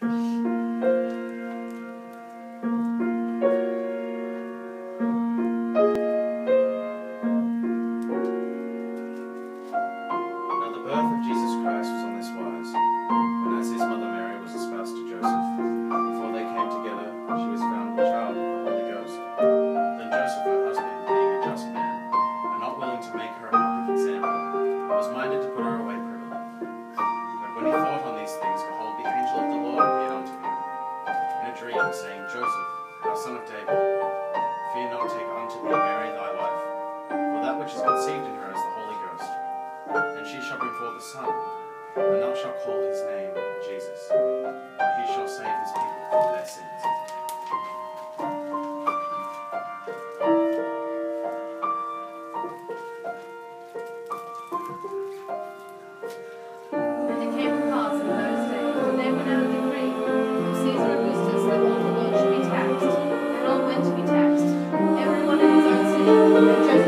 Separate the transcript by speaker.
Speaker 1: Chris. thou son of David, fear not to take unto thee Mary thy wife, for that which is conceived in her is the Holy Ghost. And she shall bring forth a son, and thou shalt call his name
Speaker 2: Just